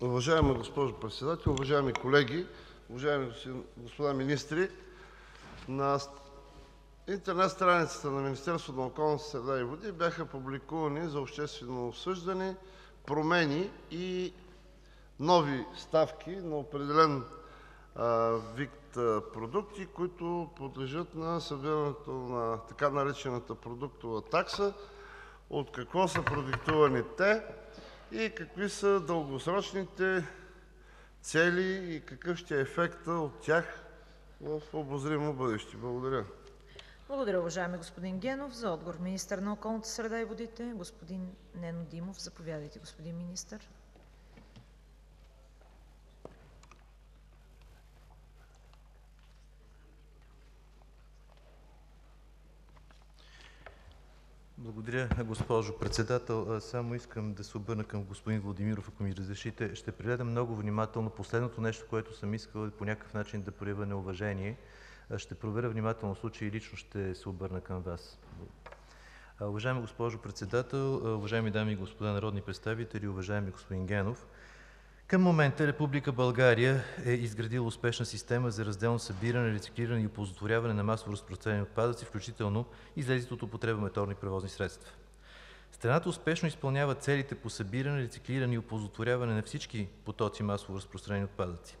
Уважаема госпожо Председател, уважаеми колеги, уважаеми господа министри! На интернет страницата на Министерството на околната среда и водите бяха публикувани за обществено обсъждане промени и нови ставки на определен вид продукти, които подлежат на събирането на така наречената „продуктова такса“. От какво са продиктувани те и какви са дългосрочните цели и какъв ще е ефектът от тях в обозримо бъдеще? Благодаря. Благодаря, уважаеми господин Генов. За отговор – министърът на околната среда и водите господин Нено Димов. Заповядайте, господин Министър. Благодаря, госпожо Председател. Само искам да се обърна към господин Владимиров, ако ми разрешите. Ще прегледам много внимателно последното нещо, което съм искал по някакъв начин да проявя неуважение. Ще проверя внимателно случая и лично ще се обърна към Вас. Уважаема госпожо Председател, уважаеми дами и господа народни представители! Уважаеми господин Генов, към момента Република България е изградила успешна система за разделно събиране, рециклиране и оползотворяване на масово разпространени отпадъци, включително излезлите от употреба моторни превозни средства. Страната успешно изпълнява целите по събиране, рециклиране и оползотворяване на всички потоци масово разпространени отпадъци.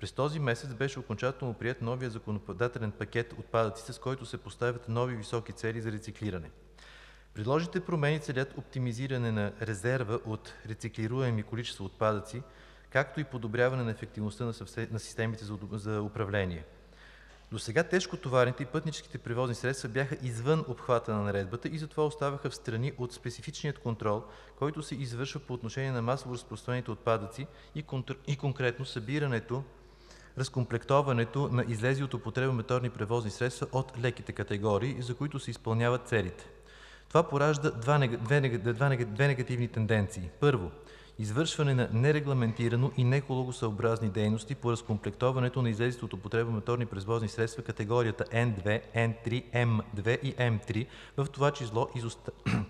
През този месец беше окончателно приет новият законодателен пакет отпадъци, с който се поставят нови високи цели за рециклиране. Предложените промени целят оптимизиране на резерва от рециклируеми количества отпадъци, както и подобряване на ефективността на системите за управление. Досега тежкотоварните и пътническите превозни средства бяха извън обхвата на Наредбата и затова оставаха встрани от специфичния контрол, който се извършва по отношение на масово разпространените отпадъци и конкретно събирането, разкомплектоването на излезли от употреба моторни превозни средства от леките категории, за които се изпълняват целите. Това поражда две негативни тенденции. Първо, извършване на нерегламентирано и неекологосъобразни дейности по разкомплектоването на излезлите от употреба моторни превозни средства категорията N2, N3, M2 и M3, в това число изоставяне,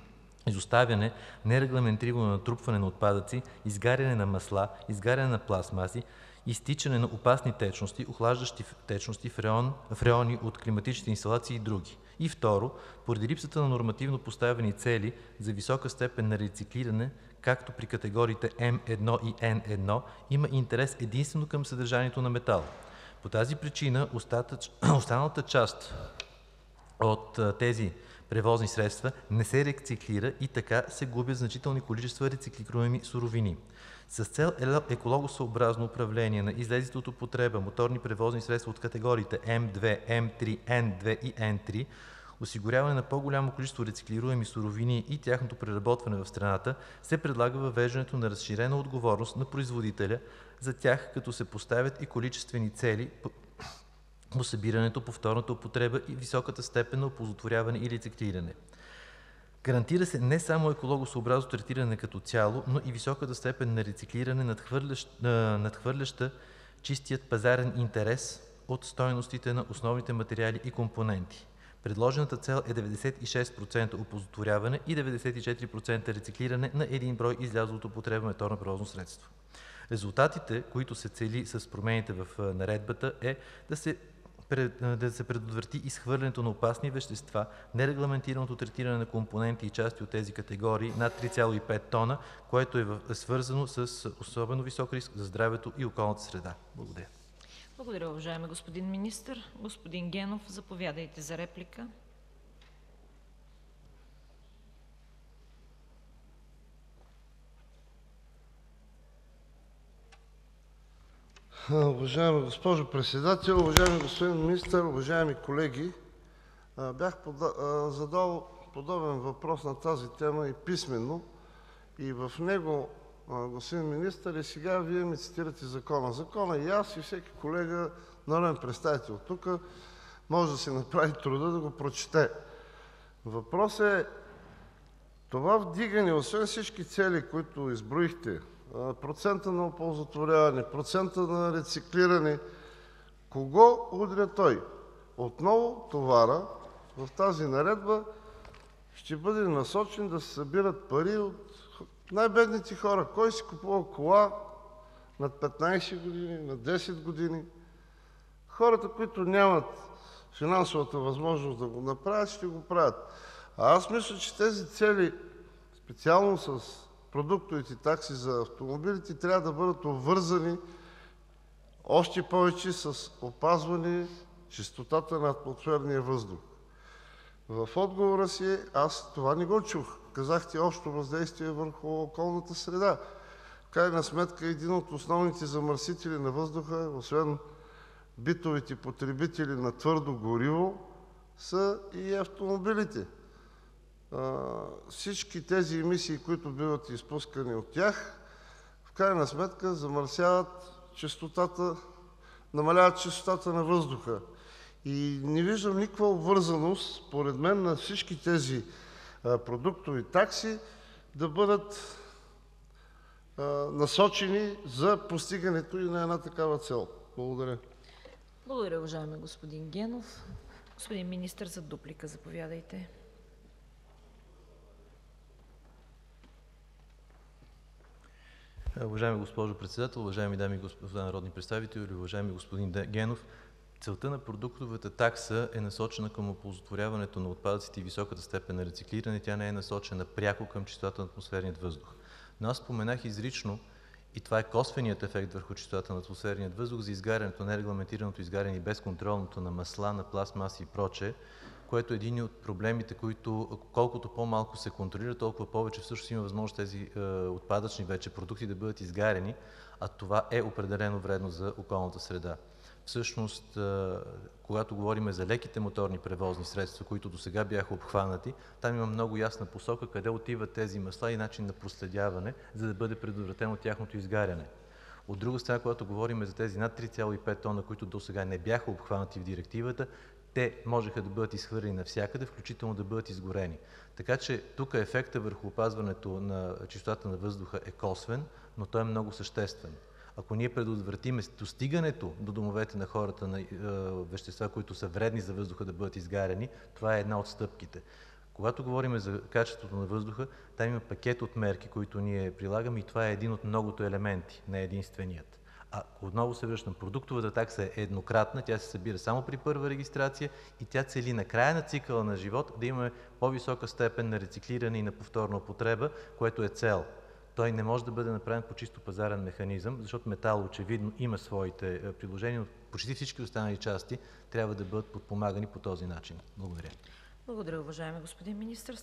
нерегламентирано натрупване на отпадъци, изгаряне на масла, изгаряне на пластмаси, изтичане на опасни течности, охлаждащи течности, фреони от климатичните инсталации и други. И второ, поради липсата на нормативно поставени цели за висока степен на рециклиране, както при категориите М1 и N1, има интерес единствено към съдържанието на метал. По тази причина останалата част от тези превозни средства не се рециклира и така се губят значителни количества рециклируеми суровини. С цел екологосъобразно управление на излезлите от употреба моторни превозни средства от категориите М2, М3, N2 и N3, осигуряване на по-голямо количество рециклируеми суровини и тяхното преработване в страната се предлага въвеждането на разширена отговорност на производителя за тях, като се поставят и количествени цели по събирането, повторната употреба и високата степен на оползотворяване и рециклиране. Гарантира се не само екологосъобразно третиране като цяло, но и високата степен на рециклиране, надхвърляща чистия пазарен интерес от стойностите на основните материали и компоненти. Предложената цел е 96% оползотворяване и 94% рециклиране на един брой излязло от употреба моторно превозно средство. Резултатите, които се цели с промените в Наредбата, е да се предотврати изхвърлянето на опасни вещества, нерегламентираното третиране на компоненти и части от тези категории над 3,5 тона, което е свързано с особено висок риск за здравето и околната среда. Благодаря. Благодаря, уважаеми господин Министър. Господин Генов, заповядайте за реплика. Уважаема госпожо Председател, уважаеми господин Министър, уважаеми колеги! Бях задал подобен въпрос на тази тема и писмено. В него, господин Министър, и сега Вие ми цитирате Закона. Законът и аз, и всеки колега народен представител тук може да си направи труда да го прочете. Въпросът е: това вдигане, освен всички цели, които изброихте – процента на оползотворяване, процента на рециклиране, кого удря той? Отново товарът в тази наредба ще бъде насочен да се събират пари от най-бедните хора. Кой си купува кола, над 15 години, на 10 години. Хората, които нямат финансовата възможност да го направят, ще го правят. А аз мисля, че тези цели, специално с продуктовите такси за автомобилите, трябва да бъдат обвързани още повече с опазване чистотата на атмосферния въздух. В отговора си аз това не го чух. Казахте общо въздействие върху околната среда. В крайна сметка един от основните замърсители на въздуха, освен битовите потребители на твърдо гориво, са и автомобилите. Всички тези емисии, които биват изпускани от тях, в крайна сметка замърсяват чистотата, намаляват чистотата на въздуха. И не виждам никаква обвързаност, според мен, на всички тези продуктови такси да бъдат насочени за постигането и на една такава цел. Благодаря. Благодаря, уважаеми господин Генов. Господин Министър, за дуплика заповядайте. Уважаема госпожо Председател, уважаеми дами и господа народни представители, уважаеми господин Генов! Целта на продуктовата такса е насочена към оползотворяването на отпадъците и високата степен на рециклиране. Тя не е насочена пряко към чистотата на атмосферния въздух. Но аз споменах изрично, и това е косвеният ефект върху чистотата на атмосферния въздух за изгарянето, нерегламентираното изгаряне и безконтролното на масла, на пластмаси и прочее, което е един от проблемите, които колкото по-малко се контролира, толкова повече всъщност има възможност тези е, отпадъчни вече продукти да бъдат изгарени, а това е определено вредно за околната среда. Всъщност, е, когато говорим за леките моторни превозни средства, които до сега бяха обхванати, там има много ясна посока къде отиват тези масла и начин на проследяване, за да бъде предотвратено тяхното изгаряне. От друга страна, когато говорим за тези над 3,5 тона, които до сега не бяха обхванати в директивата, те можеха да бъдат изхвърлени навсякъде, включително да бъдат изгорени. Така че тук ефектът върху опазването на чистотата на въздуха е косвен, но той е много съществен. Ако ние предотвратим достигането до домовете на хората на е, вещества, които са вредни за въздуха да бъдат изгарени, това е една от стъпките. Когато говорим за качеството на въздуха, там има пакет от мерки, които ние прилагаме и това е един от многото елементи, не единственият. Отново се връщам, продуктовата такса е еднократна, тя се събира само при първа регистрация и тя цели на края на цикъла на живот да имаме по-висока степен на рециклиране и на повторна употреба, което е цел. Той не може да бъде направен по чисто пазарен механизъм, защото метал очевидно има своите е, приложения, но почти всички останали части трябва да бъдат подпомагани по този начин. Благодаря. Благодаря, уважаеми господин Министър.